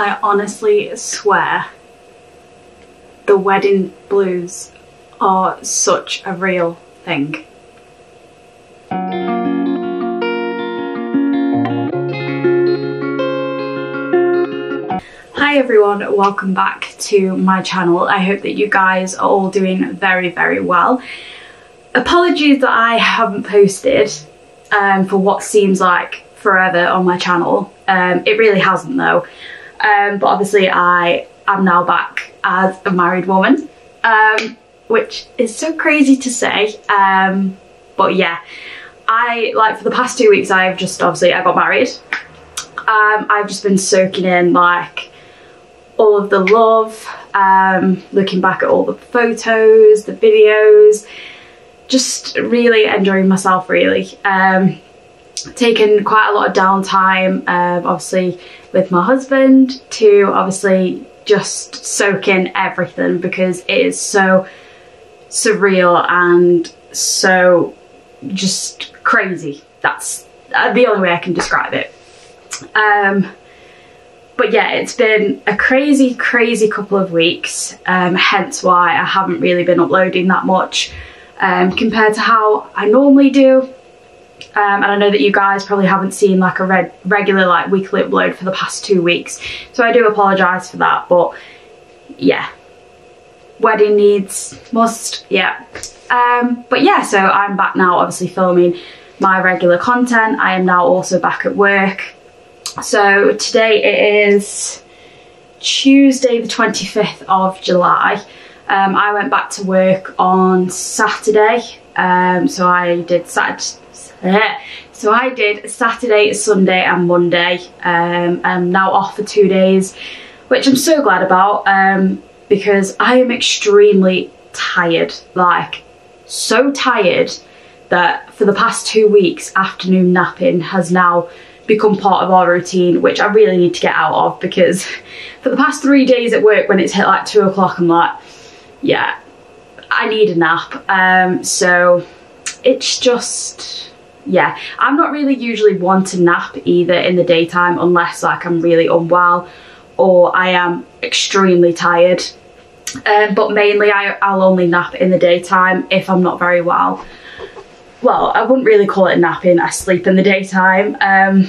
I honestly swear the wedding blues are such a real thing. Hi everyone, welcome back to my channel. I hope that you guys are all doing very, very well. Apologies that I haven't posted um, for what seems like forever on my channel. Um, it really hasn't though. Um, but obviously I am now back as a married woman, um, which is so crazy to say. Um, but yeah, I, like for the past two weeks I've just, obviously I got married. Um, I've just been soaking in like all of the love, um, looking back at all the photos, the videos, just really enjoying myself really. Taken quite a lot of downtime, um, obviously with my husband to obviously just soak in everything because it is so surreal and so just crazy. That's the only way I can describe it. Um, but yeah, it's been a crazy, crazy couple of weeks, um, hence why I haven't really been uploading that much um, compared to how I normally do. Um, and I know that you guys probably haven't seen like a red, regular like weekly upload for the past two weeks. So I do apologise for that, but yeah. Wedding needs, must, yeah. Um, but yeah, so I'm back now obviously filming my regular content. I am now also back at work. So today it is Tuesday the 25th of July. Um, I went back to work on Saturday. Um, so I did Saturday, so I did Saturday, Sunday and Monday. Um, I'm now off for two days, which I'm so glad about um, because I am extremely tired. Like, so tired that for the past two weeks, afternoon napping has now become part of our routine, which I really need to get out of because for the past three days at work when it's hit like two o'clock, I'm like, yeah, I need a nap. Um, so it's just yeah, I'm not really usually one to nap either in the daytime unless like I'm really unwell or I am extremely tired. Um, but mainly I, I'll only nap in the daytime if I'm not very well. Well, I wouldn't really call it napping, I sleep in the daytime. Um,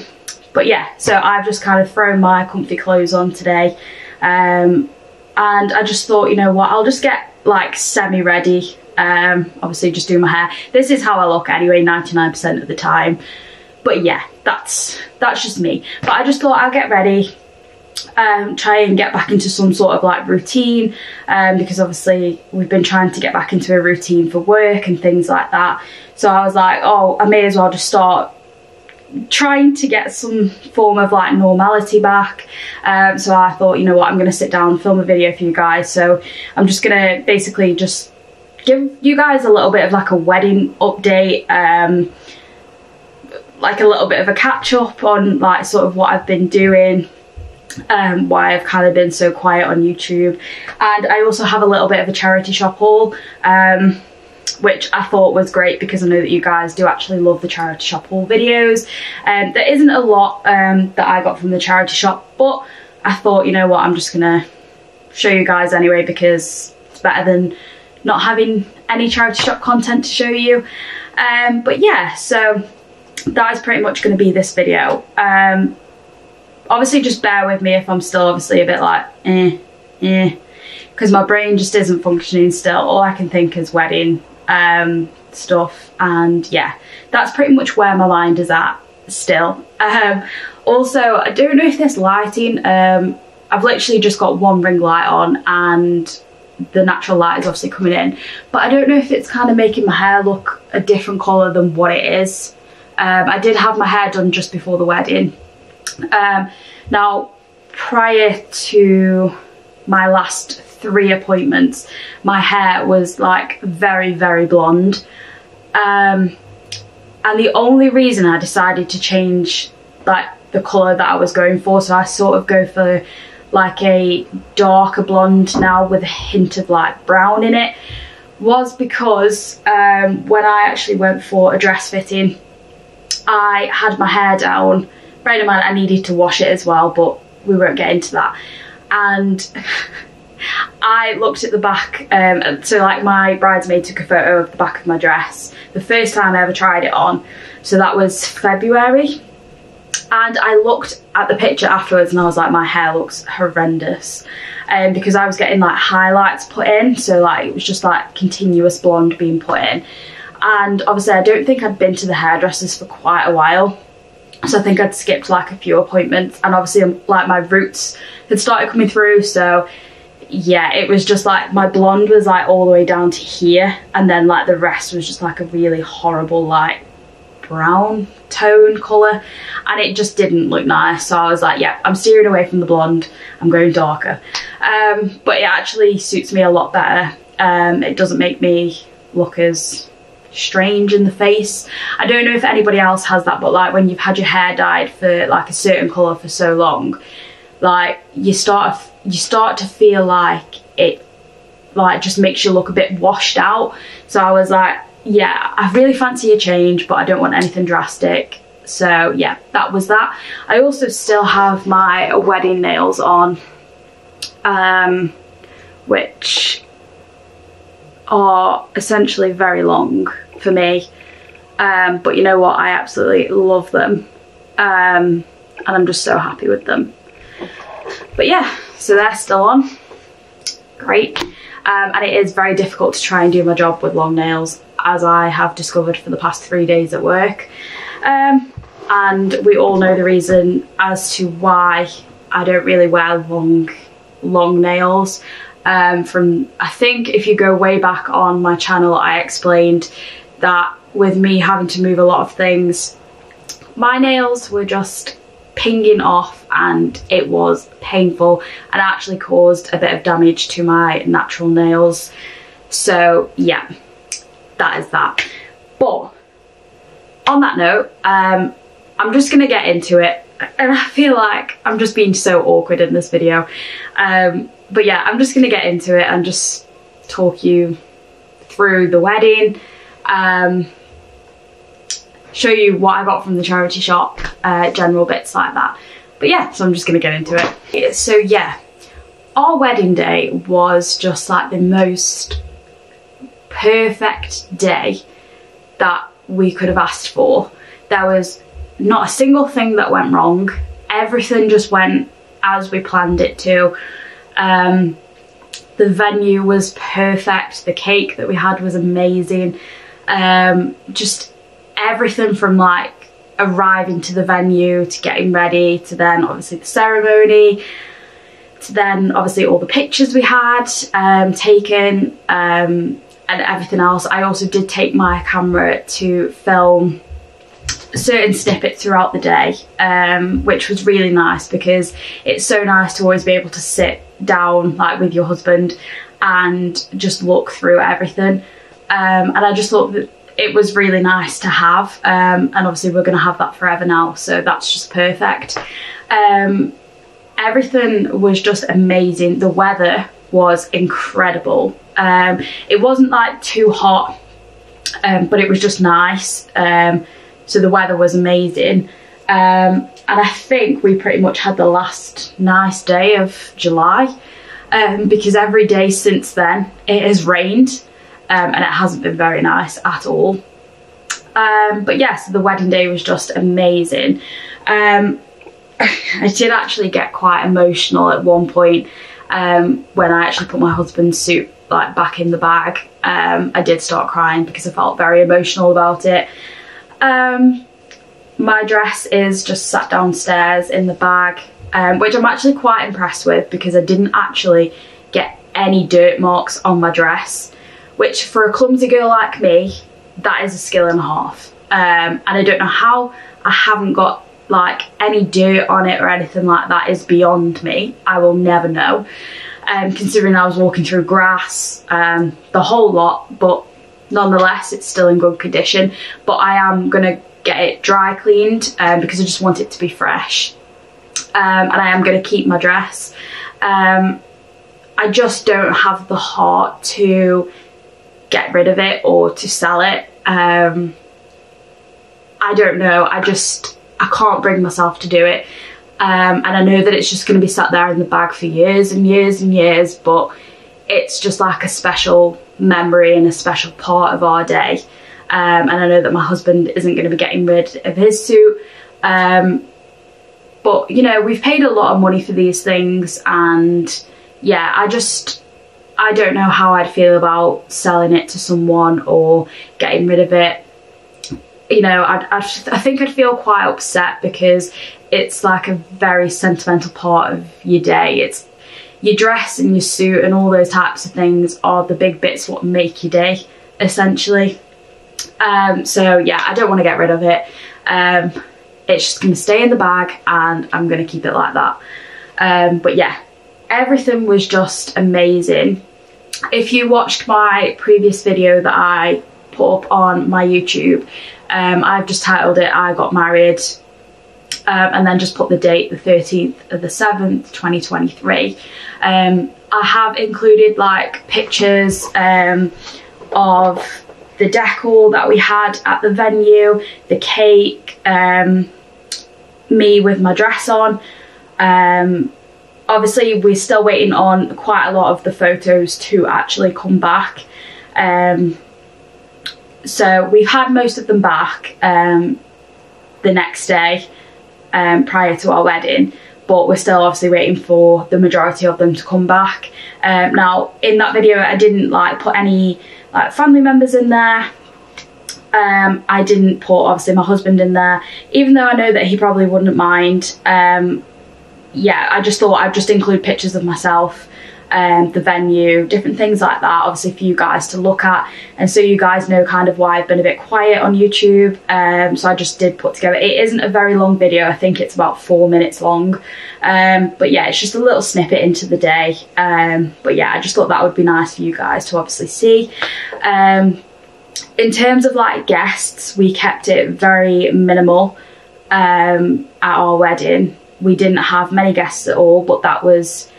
but yeah, so I've just kind of thrown my comfy clothes on today. Um, and I just thought, you know what, I'll just get like semi-ready um, obviously just do my hair. This is how I look anyway 99% of the time. But yeah, that's that's just me. But I just thought I'll get ready, um, try and get back into some sort of like routine um, because obviously we've been trying to get back into a routine for work and things like that. So I was like, oh, I may as well just start trying to get some form of like normality back um, so I thought you know what I'm gonna sit down film a video for you guys so I'm just gonna basically just give you guys a little bit of like a wedding update um, like a little bit of a catch up on like sort of what I've been doing um, why I've kind of been so quiet on YouTube and I also have a little bit of a charity shop haul um, which I thought was great because I know that you guys do actually love the charity shop haul videos. Um, there isn't a lot um, that I got from the charity shop but I thought you know what I'm just gonna show you guys anyway because it's better than not having any charity shop content to show you. Um, but yeah, so that is pretty much going to be this video. Um, obviously just bear with me if I'm still obviously a bit like, eh, eh, because my brain just isn't functioning still. All I can think is wedding um, stuff and yeah, that's pretty much where my mind is at still. Um, also, I don't know if this lighting, um, I've literally just got one ring light on and the natural light is obviously coming in. But I don't know if it's kind of making my hair look a different colour than what it is. Um, I did have my hair done just before the wedding. Um, now prior to my last three appointments my hair was like very very blonde. Um, and the only reason I decided to change like the colour that I was going for so I sort of go for like a darker blonde now with a hint of like brown in it was because um, when I actually went for a dress fitting I had my hair down bearing in mind I needed to wash it as well but we won't get into that. And I looked at the back, um, so like my bridesmaid took a photo of the back of my dress the first time I ever tried it on. So that was February. And I looked at the picture afterwards and I was like, my hair looks horrendous. Um, because I was getting like highlights put in. So like it was just like continuous blonde being put in. And obviously I don't think I'd been to the hairdressers for quite a while. So I think I'd skipped like a few appointments and obviously um, like my roots had started coming through. So yeah, it was just like my blonde was like all the way down to here and then like the rest was just like a really horrible like brown tone colour and it just didn't look nice. So I was like yeah I'm steering away from the blonde. I'm going darker. Um, but it actually suits me a lot better. Um, it doesn't make me look as strange in the face. I don't know if anybody else has that but like when you've had your hair dyed for like a certain colour for so long like you start you start to feel like it like just makes you look a bit washed out. So I was like yeah I really fancy a change but I don't want anything drastic. So yeah that was that. I also still have my wedding nails on um which are essentially very long for me. Um but you know what? I absolutely love them. Um and I'm just so happy with them. But yeah, so they're still on. Great. Um, and it is very difficult to try and do my job with long nails, as I have discovered for the past three days at work. Um, and we all know the reason as to why I don't really wear long, long nails. Um, from I think if you go way back on my channel, I explained that with me having to move a lot of things, my nails were just pinging off and it was painful and actually caused a bit of damage to my natural nails. So yeah, that is that. But on that note, um, I'm just gonna get into it and I feel like I'm just being so awkward in this video. Um, but yeah, I'm just gonna get into it and just talk you through the wedding. Um, show you what I got from the charity shop, uh, general bits like that. But yeah, so I'm just gonna get into it. So yeah, our wedding day was just like the most perfect day that we could have asked for. There was not a single thing that went wrong. Everything just went as we planned it to. Um, the venue was perfect. The cake that we had was amazing. Um, just everything from like arriving to the venue to getting ready to then obviously the ceremony to then obviously all the pictures we had um, taken um, and everything else. I also did take my camera to film certain snippets throughout the day um, which was really nice because it's so nice to always be able to sit down like with your husband and just look through everything um, and I just thought that it was really nice to have um, and obviously we're going to have that forever now so that's just perfect um, everything was just amazing the weather was incredible um, it wasn't like too hot um, but it was just nice um, so the weather was amazing um, and I think we pretty much had the last nice day of July because every day since then it has rained um, and it hasn't been very nice at all. Um, but yes, the wedding day was just amazing. Um, I did actually get quite emotional at one point um, when I actually put my husband's suit like back in the bag. Um, I did start crying because I felt very emotional about it. Um, my dress is just sat downstairs in the bag, which I'm actually quite impressed with because I didn't actually get any dirt marks on my dress which for a clumsy girl like me, that is a skill and a half. Um, and I don't know how I haven't got like any dirt on it or anything like that is beyond me. I will never know. Um, considering I was walking through grass, um, the whole lot, but nonetheless it's still in good condition. But I am going to get it dry cleaned um, because I just want it to be fresh. Um, and I am going to keep my dress. Um, I just don't have the heart to get rid of it or to sell it. Um, I don't know. I just, I can't bring myself to do it. Um, and I know that it's just going to be sat there in the bag for years and years and years, but it's just like a special memory and a special part of our day. Um, and I know that my husband isn't going to be getting rid of his suit. Um, but, you know, we've paid a lot of money for these things and yeah, I just, I don't know how I'd feel about selling it to someone or getting rid of it. You know, I'd, I'd, I think I'd feel quite upset because it's like a very sentimental part of your day. It's your dress and your suit and all those types of things are the big bits what make your day, essentially. Um, so yeah, I don't want to get rid of it. Um, it's just going to stay in the bag and I'm going to keep it like that. Um, but yeah, everything was just amazing. If you watched my previous video that I put up on my YouTube, um, I've just titled it I Got Married um, and then just put the date the 13th of the 7th 2023 um, I have included like pictures um, of the decor that we had at the venue the cake um, me with my dress on. Um, obviously we're still waiting on quite a lot of the photos to actually come back. Um, so we've had most of them back um, the next day um, prior to our wedding but we're still obviously waiting for the majority of them to come back. Um, now in that video I didn't like put any like family members in there. Um, I didn't put obviously my husband in there. Even though I know that he probably wouldn't mind um, yeah I just thought I'd just include pictures of myself um, the venue, different things like that, obviously for you guys to look at. And so you guys know kind of why I've been a bit quiet on YouTube. Um, so I just did put together, it isn't a very long video, I think it's about four minutes long. Um, but yeah, it's just a little snippet into the day. Um, but yeah, I just thought that would be nice for you guys to obviously see. Um, in terms of like guests, we kept it very minimal um, at our wedding. We didn't have many guests at all, but that was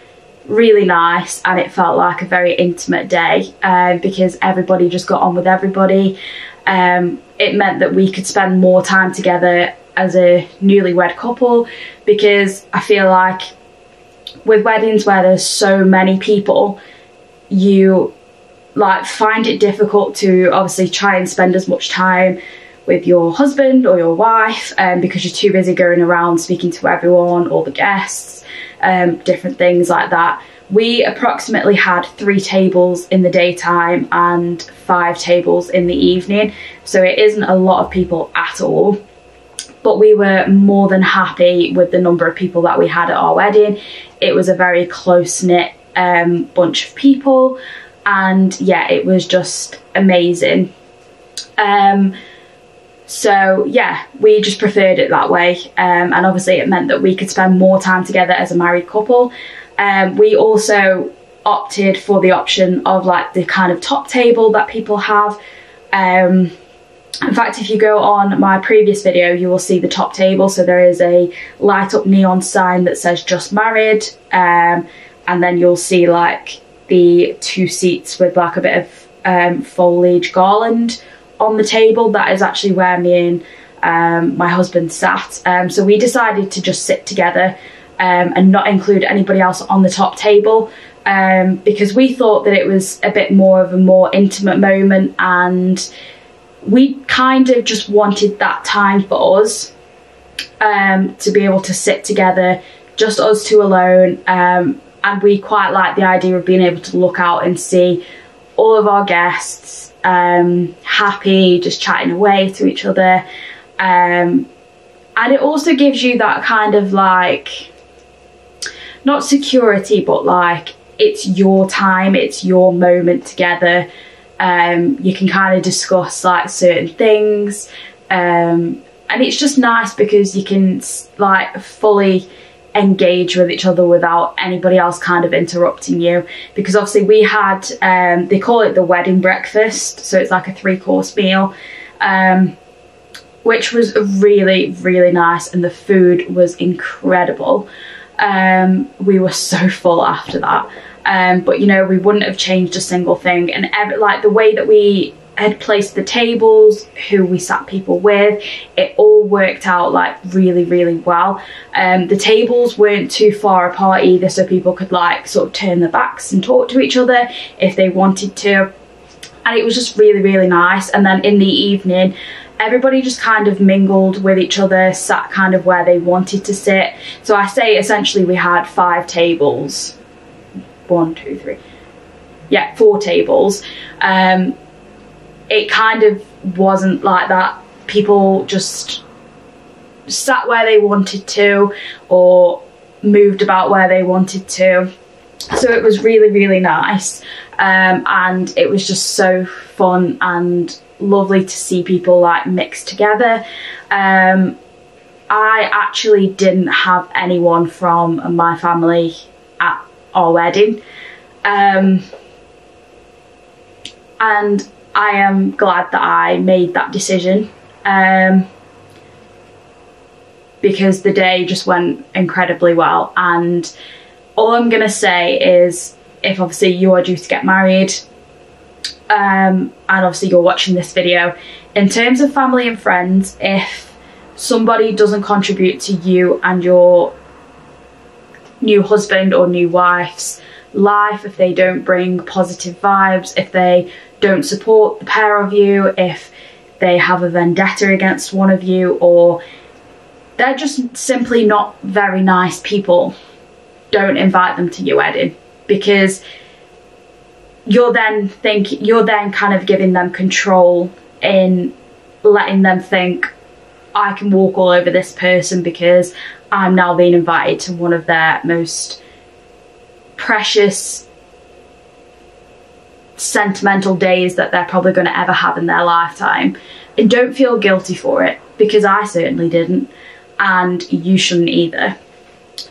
really nice and it felt like a very intimate day uh, because everybody just got on with everybody. Um, it meant that we could spend more time together as a newlywed couple because I feel like with weddings where there's so many people, you like find it difficult to obviously try and spend as much time with your husband or your wife um, because you're too busy going around speaking to everyone, all the guests, um, different things like that. We approximately had three tables in the daytime and five tables in the evening, so it isn't a lot of people at all. But we were more than happy with the number of people that we had at our wedding. It was a very close knit um, bunch of people, and yeah, it was just amazing. Um, so yeah, we just preferred it that way. Um, and obviously it meant that we could spend more time together as a married couple. Um, we also opted for the option of like the kind of top table that people have. Um, in fact, if you go on my previous video, you will see the top table. So there is a light up neon sign that says just married. Um, and then you'll see like the two seats with like a bit of um, foliage garland on the table. That is actually where me and um, my husband sat. Um, so we decided to just sit together um, and not include anybody else on the top table um, because we thought that it was a bit more of a more intimate moment and we kind of just wanted that time for us um, to be able to sit together, just us two alone. Um, and we quite like the idea of being able to look out and see all of our guests um, happy, just chatting away to each other. Um, and it also gives you that kind of like, not security, but like it's your time, it's your moment together. Um, you can kind of discuss like certain things. Um, and it's just nice because you can like fully engage with each other without anybody else kind of interrupting you. Because obviously we had um, they call it the wedding breakfast so it's like a three course meal um, which was really really nice and the food was incredible. Um, we were so full after that. Um, but you know we wouldn't have changed a single thing. And ever, like the way that we had placed the tables, who we sat people with. It all worked out like really, really well. Um, the tables weren't too far apart either, so people could like sort of turn their backs and talk to each other if they wanted to. And it was just really, really nice. And then in the evening, everybody just kind of mingled with each other, sat kind of where they wanted to sit. So I say essentially we had five tables. One, two, three. Yeah, four tables. Um, it kind of wasn't like that. People just sat where they wanted to or moved about where they wanted to. So it was really, really nice. Um, and it was just so fun and lovely to see people like mixed together. Um, I actually didn't have anyone from my family at our wedding. Um, and I am glad that I made that decision um, because the day just went incredibly well. And all I'm going to say is if obviously you are due to get married um, and obviously you're watching this video, in terms of family and friends, if somebody doesn't contribute to you and your new husband or new wife's life, if they don't bring positive vibes, if they don't support the pair of you, if they have a vendetta against one of you, or they're just simply not very nice people, don't invite them to your wedding. Because you're then think you're then kind of giving them control in letting them think I can walk all over this person because I'm now being invited to one of their most precious sentimental days that they're probably going to ever have in their lifetime. And don't feel guilty for it because I certainly didn't, and you shouldn't either.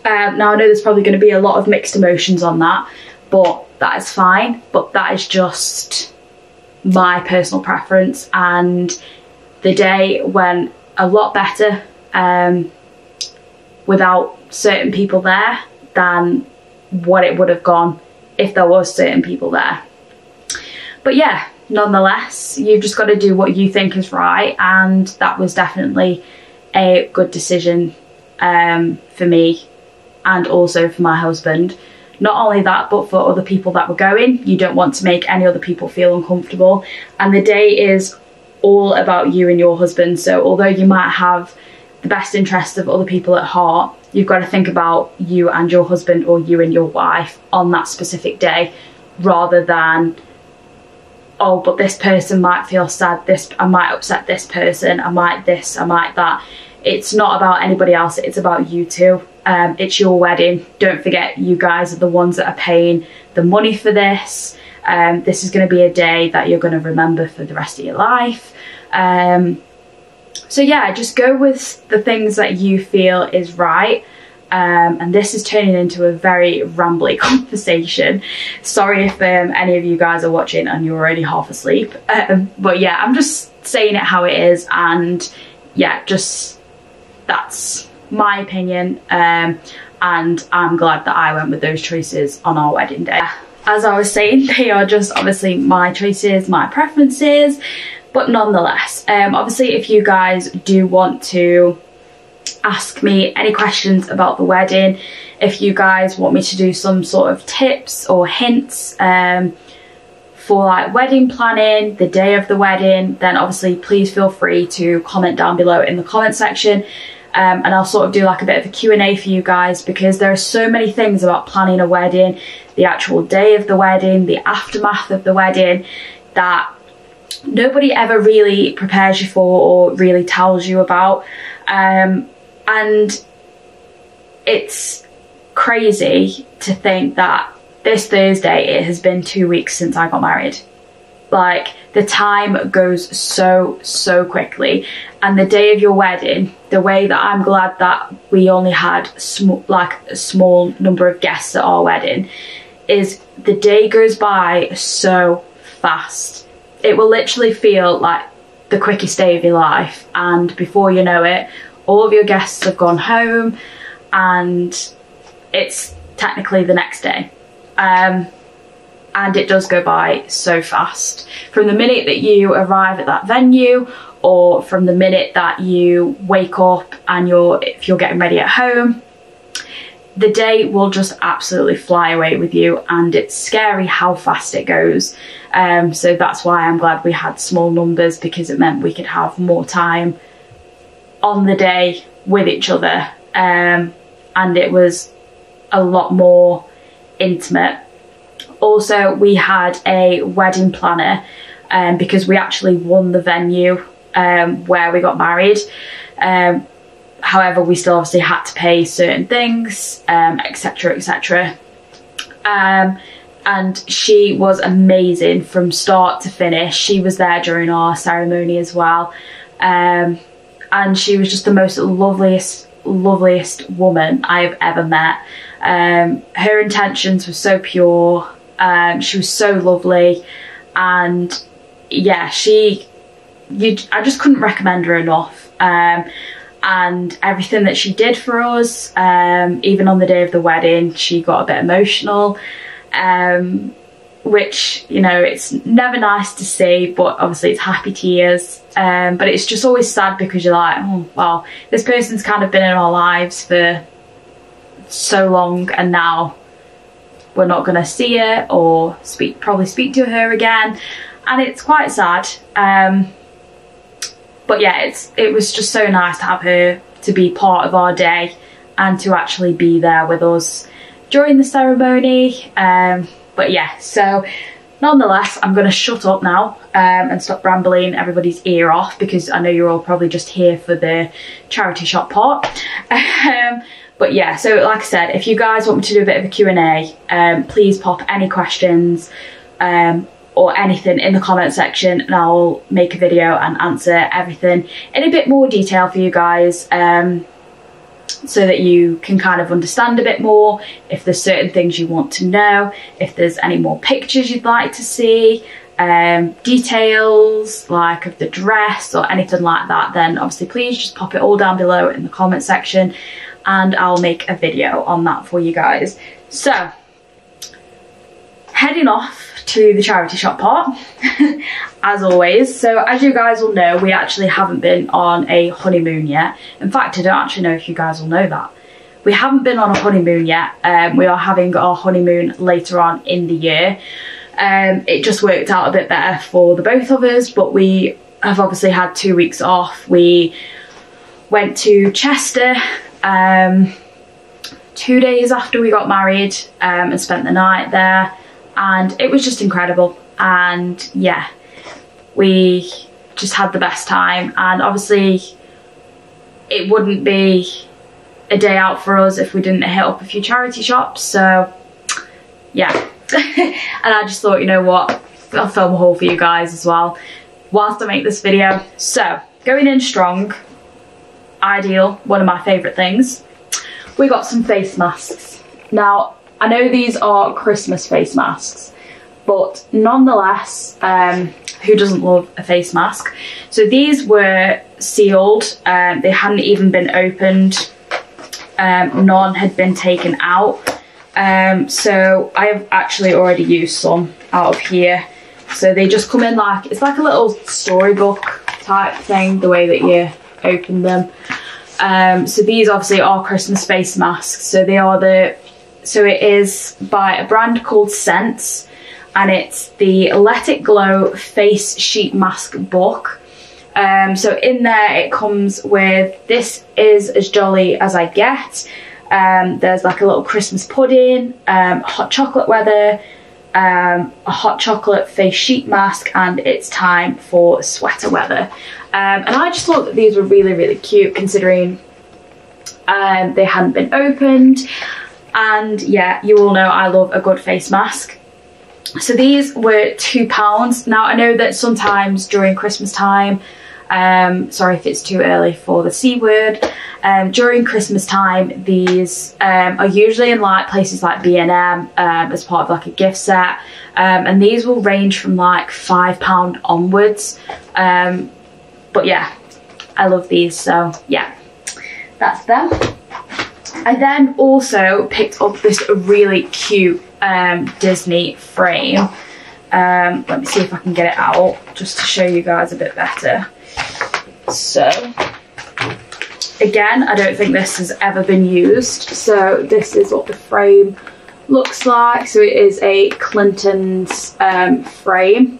Um, now, I know there's probably going to be a lot of mixed emotions on that, but that is fine. But that is just my personal preference, and the day went a lot better um, without certain people there than what it would have gone if there was certain people there. But yeah, nonetheless, you've just got to do what you think is right, and that was definitely a good decision um, for me and also for my husband. Not only that, but for other people that were going, you don't want to make any other people feel uncomfortable. And the day is all about you and your husband. So, although you might have the best interests of other people at heart, you've got to think about you and your husband or you and your wife on that specific day rather than oh, but this person might feel sad, this I might upset this person, I might this, I might that. It's not about anybody else, it's about you two. Um, it's your wedding. Don't forget, you guys are the ones that are paying the money for this. Um, this is going to be a day that you're going to remember for the rest of your life. Um, so, yeah, just go with the things that you feel is right. Um, and this is turning into a very rambly conversation. Sorry if um, any of you guys are watching and you're already half asleep. Um, but yeah, I'm just saying it how it is, and yeah, just that's my opinion. Um, and I'm glad that I went with those choices on our wedding day. As I was saying, they are just obviously my choices, my preferences, but nonetheless, um, obviously, if you guys do want to ask me any questions about the wedding. If you guys want me to do some sort of tips or hints um, for like wedding planning, the day of the wedding, then obviously please feel free to comment down below in the comment section. Um, and I'll sort of do like a bit of a Q&A for you guys because there are so many things about planning a wedding, the actual day of the wedding, the aftermath of the wedding that nobody ever really prepares you for or really tells you about. Um, and it's crazy to think that this Thursday it has been two weeks since I got married. Like the time goes so, so quickly. And the day of your wedding, the way that I'm glad that we only had sm- like a small number of guests at our wedding is the day goes by so fast. It will literally feel like the quickest day of your life. And before you know it, all of your guests have gone home and it's technically the next day. Um, and it does go by so fast. From the minute that you arrive at that venue or from the minute that you wake up and you're if you're getting ready at home the day will just absolutely fly away with you and it's scary how fast it goes. Um, so that's why I'm glad we had small numbers because it meant we could have more time on the day with each other. Um, and it was a lot more intimate. Also we had a wedding planner um, because we actually won the venue um, where we got married. Um, however we still obviously had to pay certain things etc um, etc um, and she was amazing from start to finish. She was there during our ceremony as well. Um, and she was just the most loveliest loveliest woman I've ever met. Um, her intentions were so pure. Um, she was so lovely. And yeah she you I just couldn't recommend her enough. Um, and everything that she did for us um, even on the day of the wedding she got a bit emotional um, which you know it's never nice to see but obviously it's happy tears. Um, but it's just always sad because you're like oh well this person's kind of been in our lives for so long and now we're not going to see her or speak probably speak to her again. And it's quite sad. Um, but yeah, it's it was just so nice to have her to be part of our day and to actually be there with us during the ceremony. Um, but yeah, so nonetheless, I'm going to shut up now um, and stop rambling everybody's ear off because I know you're all probably just here for the charity shop part. um, but yeah, so like I said, if you guys want me to do a bit of a Q&A, um, please pop any questions um, or anything in the comment section and I'll make a video and answer everything in a bit more detail for you guys um, so that you can kind of understand a bit more if there's certain things you want to know, if there's any more pictures you'd like to see, um, details like of the dress or anything like that then obviously please just pop it all down below in the comment section and I'll make a video on that for you guys. So heading off to the charity shop part, as always. So as you guys will know, we actually haven't been on a honeymoon yet. In fact, I don't actually know if you guys will know that. We haven't been on a honeymoon yet. Um, we are having our honeymoon later on in the year. Um, it just worked out a bit better for the both of us, but we have obviously had two weeks off. We went to Chester um, two days after we got married um, and spent the night there and it was just incredible. And yeah we just had the best time. And obviously it wouldn't be a day out for us if we didn't hit up a few charity shops. So yeah. And I just thought you know what? I'll film a haul for you guys as well whilst I make this video. So going in strong ideal one of my favorite things. We got some face masks. Now I know these are Christmas face masks, but nonetheless, um, who doesn't love a face mask? So these were sealed, um, they hadn't even been opened, um, none had been taken out. Um, so I have actually already used some out of here. So they just come in like, it's like a little storybook type thing, the way that you open them. Um, so these obviously are Christmas face masks. So they are the so it is by a brand called Sense and it's the Let It Glow Face Sheet Mask book. Um, so in there it comes with this is as jolly as I get. Um, there's like a little Christmas pudding, um, hot chocolate weather, um, a hot chocolate face sheet mask, and it's time for sweater weather. Um, and I just thought that these were really, really cute considering um, they hadn't been opened. And yeah, you all know I love a good face mask. So these were £2. Now I know that sometimes during Christmas time, um, sorry if it's too early for the C word, um, during Christmas time these um, are usually in like places like B&M um, as part of like a gift set um, and these will range from like £5 onwards. Um, but yeah, I love these so yeah, that's them. I then also picked up this really cute um, Disney frame. Um, let me see if I can get it out just to show you guys a bit better. So, again, I don't think this has ever been used. So this is what the frame looks like. So it is a Clinton's um, frame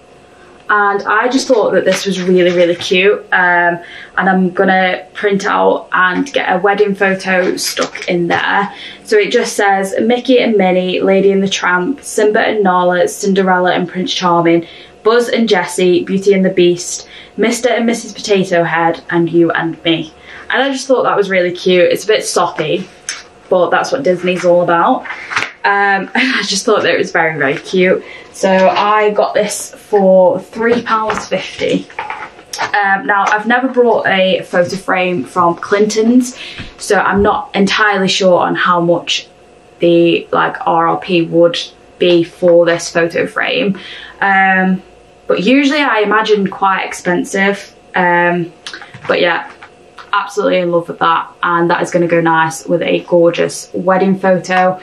and I just thought that this was really really cute um, and I'm gonna print out and get a wedding photo stuck in there so it just says Mickey and Minnie, Lady and the Tramp, Simba and Nala, Cinderella and Prince Charming, Buzz and Jessie, Beauty and the Beast, Mr. and Mrs. Potato Head and you and me and I just thought that was really cute it's a bit soppy but that's what Disney's all about um, I just thought that it was very, very cute. So I got this for £3.50. Um, now, I've never brought a photo frame from Clinton's, so I'm not entirely sure on how much the like RRP would be for this photo frame. Um, but usually I imagine quite expensive. Um, but yeah, absolutely in love with that. And that is going to go nice with a gorgeous wedding photo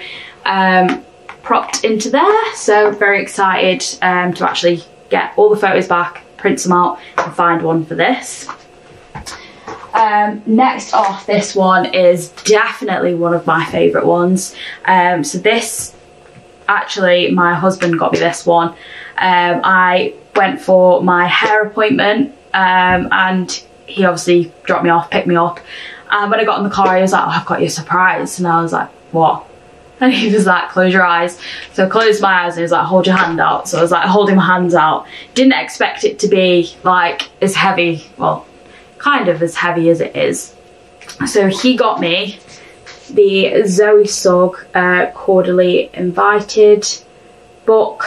um, propped into there. So very excited um, to actually get all the photos back, print them out and find one for this. Um, next off, this one is definitely one of my favourite ones. Um, so this, actually, my husband got me this one. Um, I went for my hair appointment um, and he obviously dropped me off, picked me up. And when I got in the car, he was like, oh, I've got you a surprise. And I was like, what? And he was like, close your eyes. So I closed my eyes and he was like, hold your hand out. So I was like holding my hands out. Didn't expect it to be like as heavy, well, kind of as heavy as it is. So he got me the Zoe Sugg uh, Cordially Invited book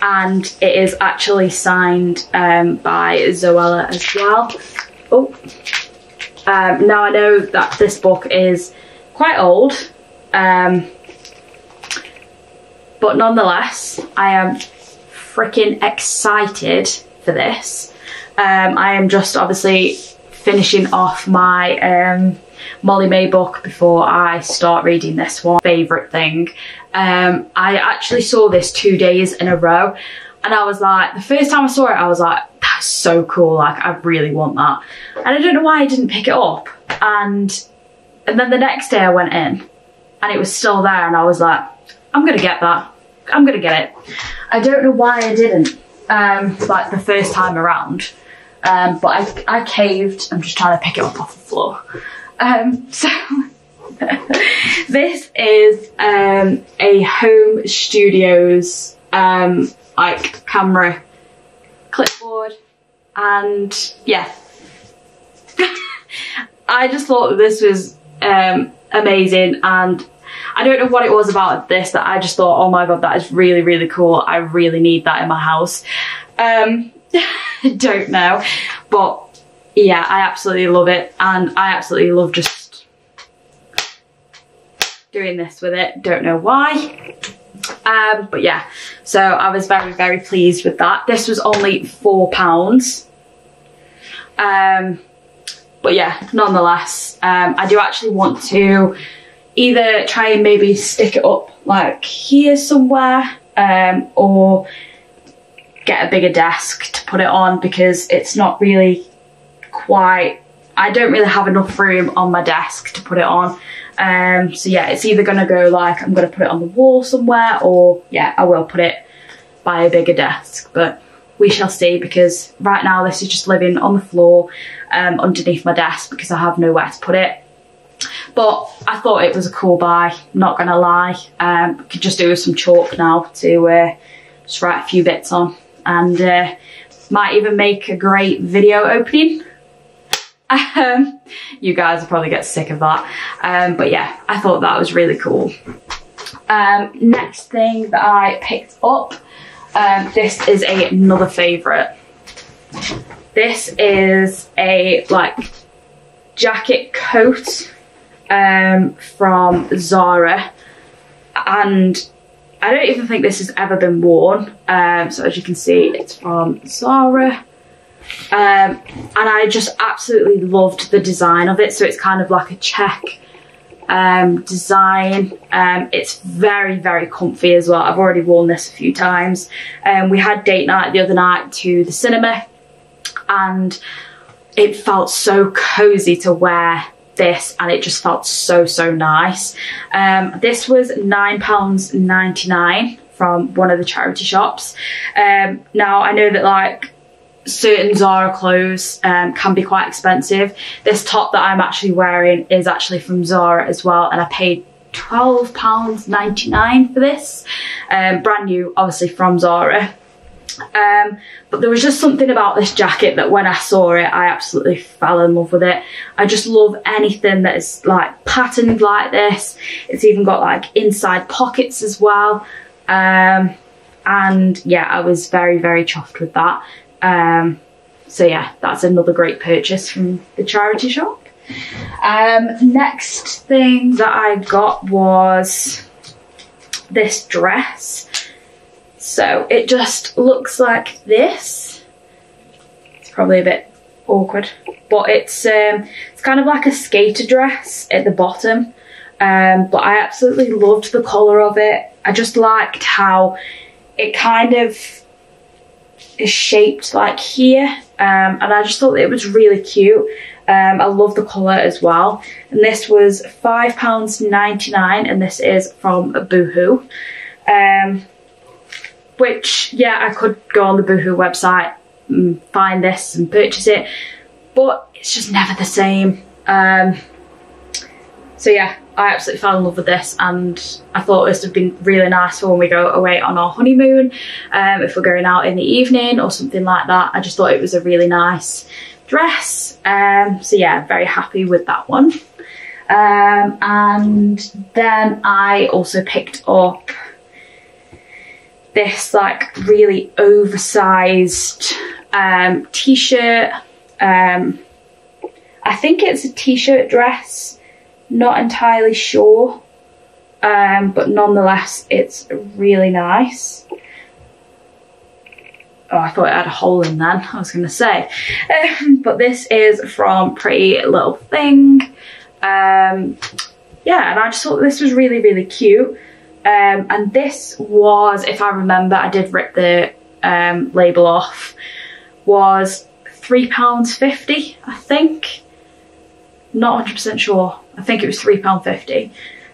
and it is actually signed um, by Zoella as well. Oh, um, now I know that this book is quite old. Um, but nonetheless, I am freaking excited for this. Um, I am just obviously finishing off my um, Molly-Mae book before I start reading this one. Favourite thing. Um, I actually saw this two days in a row and I was like, the first time I saw it, I was like, that's so cool. Like, I really want that. And I don't know why I didn't pick it up. And, and then the next day I went in and it was still there and I was like, I'm gonna get that. I'm gonna get it. I don't know why I didn't, um, like the first time around. Um, but I, I caved. I'm just trying to pick it up off the floor. Um, so this is um, a home studios um, like camera clipboard and yeah. I just thought this was um, amazing and I don't know what it was about this that I just thought, oh my god, that is really, really cool. I really need that in my house. Um, don't know, but yeah, I absolutely love it, and I absolutely love just doing this with it. Don't know why. Um, but yeah, so I was very, very pleased with that. This was only four pounds. Um, but yeah, nonetheless, um, I do actually want to either try and maybe stick it up like here somewhere um, or get a bigger desk to put it on because it's not really quite I don't really have enough room on my desk to put it on. Um, so yeah it's either gonna go like I'm gonna put it on the wall somewhere or yeah I will put it by a bigger desk. But we shall see because right now this is just living on the floor um, underneath my desk because I have nowhere to put it but I thought it was a cool buy, not gonna lie. Um, could just do with some chalk now to uh, just write a few bits on and uh, might even make a great video opening. Um, you guys will probably get sick of that. Um, but yeah, I thought that was really cool. Um, next thing that I picked up, um, this is a, another favourite. This is a like jacket coat um, from Zara and I don't even think this has ever been worn. Um, so as you can see, it's from Zara. Um, and I just absolutely loved the design of it. So it's kind of like a check um, design. Um, it's very, very comfy as well. I've already worn this a few times. Um, we had date night the other night to the cinema and it felt so cozy to wear this and it just felt so, so nice. Um, this was £9.99 from one of the charity shops. Um, now I know that like certain Zara clothes um, can be quite expensive. This top that I'm actually wearing is actually from Zara as well and I paid £12.99 for this. Um, brand new, obviously from Zara. Um, but there was just something about this jacket that when I saw it, I absolutely fell in love with it. I just love anything that is like patterned like this. It's even got like inside pockets as well. Um, and yeah, I was very, very chuffed with that. Um, so yeah, that's another great purchase from the charity shop. Um, next thing that I got was this dress. So it just looks like this. It's probably a bit awkward, but it's um, it's kind of like a skater dress at the bottom. Um, but I absolutely loved the colour of it. I just liked how it kind of is shaped like here. Um, and I just thought it was really cute. Um, I love the colour as well. And this was £5.99 and this is from Boohoo. Um, which, yeah, I could go on the Boohoo website and find this and purchase it, but it's just never the same. Um, so yeah, I absolutely fell in love with this and I thought this would be really nice for when we go away on our honeymoon, um, if we're going out in the evening or something like that. I just thought it was a really nice dress. Um, so yeah, very happy with that one. Um, and then I also picked up this like really oversized um, t-shirt. Um, I think it's a t-shirt dress, not entirely sure, um, but nonetheless it's really nice. Oh, I thought it had a hole in then, I was to say. Um, but this is from Pretty Little Thing. Um, yeah, and I just thought this was really, really cute. Um, and this was, if I remember, I did rip the um, label off, was £3.50, I think. Not 100% sure. I think it was £3.50.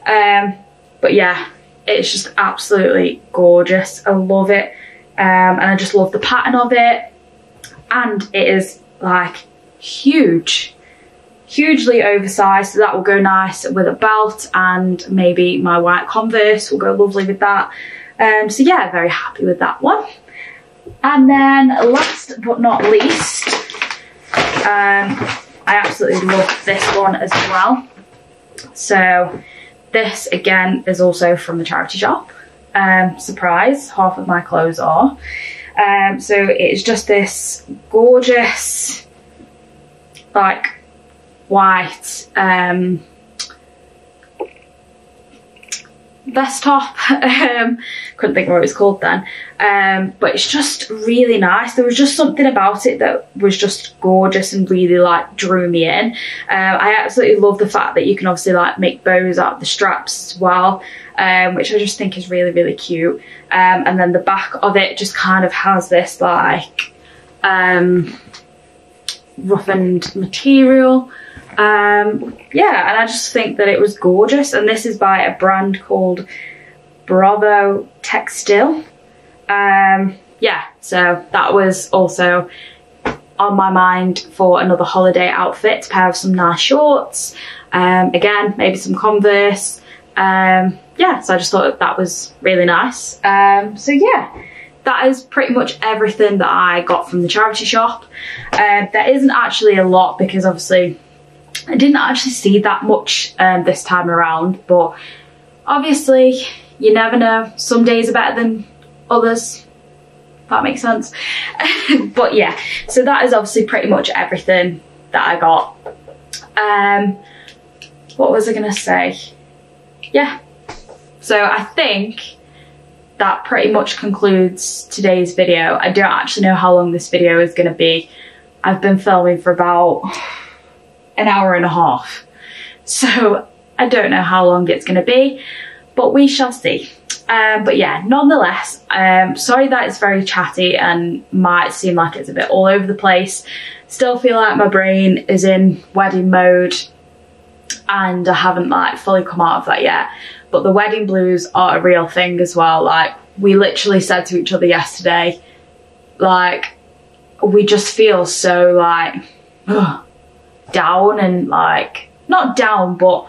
Um, but yeah, it's just absolutely gorgeous. I love it. Um, and I just love the pattern of it. And it is like huge hugely oversized so that will go nice with a belt and maybe my white converse will go lovely with that. Um, so yeah very happy with that one. And then last but not least um, I absolutely love this one as well. So this again is also from the charity shop. Um, surprise half of my clothes are. Um, so it's just this gorgeous like white um, vest top. um, couldn't think what it was called then. Um, but it's just really nice. There was just something about it that was just gorgeous and really like drew me in. Um, I absolutely love the fact that you can obviously like make bows out of the straps as well. Um, which I just think is really, really cute. Um, and then the back of it just kind of has this like um, roughened material. Um, yeah, and I just think that it was gorgeous. And this is by a brand called Bravo Tekstil. Um, yeah, so that was also on my mind for another holiday outfit pair of some nice shorts. Um, again, maybe some Converse. Um, yeah, so I just thought that was really nice. Um, so yeah, that is pretty much everything that I got from the charity shop. Uh, there isn't actually a lot because obviously I didn't actually see that much um, this time around, but obviously you never know. Some days are better than others. that makes sense. but yeah, so that is obviously pretty much everything that I got. Um, what was I gonna say? Yeah. So I think that pretty much concludes today's video. I don't actually know how long this video is gonna be. I've been filming for about an hour and a half. So I don't know how long it's going to be, but we shall see. Um, but yeah, nonetheless, um, sorry that it's very chatty and might seem like it's a bit all over the place. Still feel like my brain is in wedding mode and I haven't like fully come out of that yet. But the wedding blues are a real thing as well. Like we literally said to each other yesterday, like we just feel so like down and like not down, but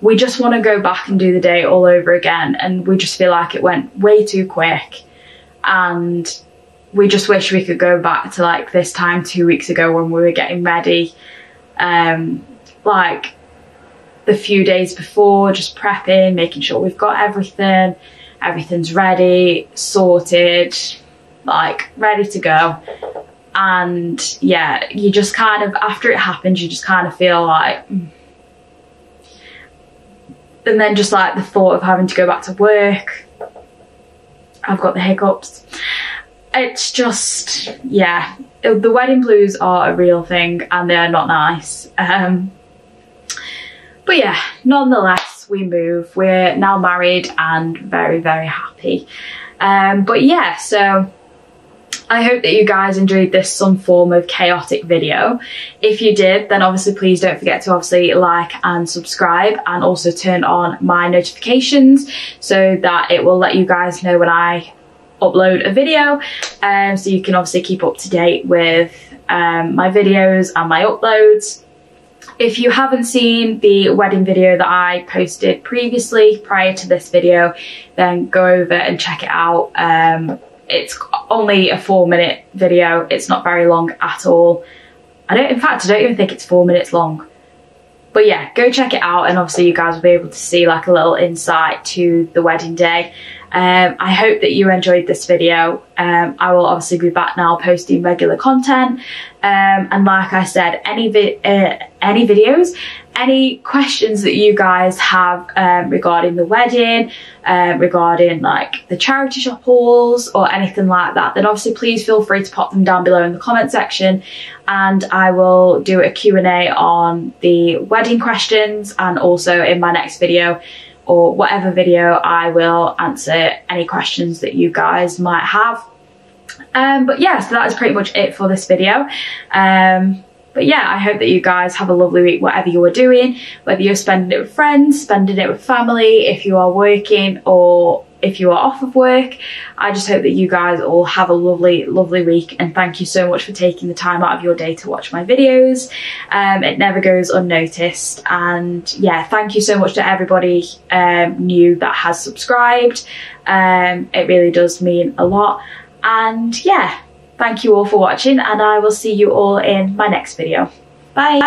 we just want to go back and do the day all over again. And we just feel like it went way too quick. And we just wish we could go back to like this time two weeks ago when we were getting ready. Um, like the few days before, just prepping, making sure we've got everything, everything's ready, sorted, like ready to go. And yeah, you just kind of, after it happens, you just kind of feel like, and then just like the thought of having to go back to work, I've got the hiccups. It's just, yeah, the wedding blues are a real thing and they're not nice. Um, but yeah, nonetheless, we move. We're now married and very, very happy. Um, but yeah, so I hope that you guys enjoyed this some form of chaotic video. If you did, then obviously please don't forget to obviously like and subscribe and also turn on my notifications so that it will let you guys know when I upload a video. Um, so you can obviously keep up to date with um, my videos and my uploads. If you haven't seen the wedding video that I posted previously prior to this video, then go over and check it out. Um, it's only a four minute video. It's not very long at all. I don't, in fact, I don't even think it's four minutes long. But yeah, go check it out and obviously you guys will be able to see like a little insight to the wedding day. Um, I hope that you enjoyed this video. Um, I will obviously be back now posting regular content. Um, and like I said, any, uh, any videos, any questions that you guys have um, regarding the wedding, uh, regarding like the charity shop hauls or anything like that, then obviously please feel free to pop them down below in the comment section and I will do a Q&A on the wedding questions and also in my next video or whatever video I will answer any questions that you guys might have. Um, but yeah, so that is pretty much it for this video. Um, but yeah, I hope that you guys have a lovely week, whatever you are doing, whether you're spending it with friends, spending it with family, if you are working or if you are off of work. I just hope that you guys all have a lovely, lovely week and thank you so much for taking the time out of your day to watch my videos. Um, it never goes unnoticed and yeah, thank you so much to everybody um, new that has subscribed. Um, it really does mean a lot and yeah, thank you all for watching and I will see you all in my next video. Bye!